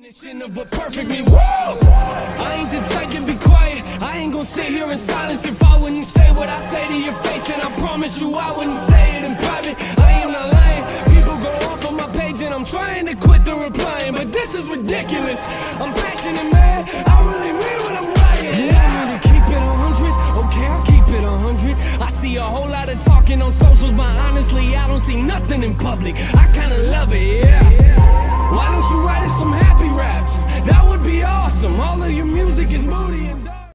Of a perfect me. Woo! I ain't the type to be quiet. I ain't gonna sit here in silence if I wouldn't say what I say to your face. And I promise you I wouldn't say it in private. I am not lying. People go off on my page and I'm trying to quit the replying. But this is ridiculous. I'm passionate, man. I really mean what I'm writing. Yeah, I'm to keep it hundred. Okay, I'll keep it hundred. I see a whole lot of talking on socials, but honestly, I don't see nothing in public. I kinda love it, yeah. Why don't you write us some happy awesome. All of your music is moody and.